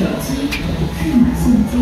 手机、数码相机、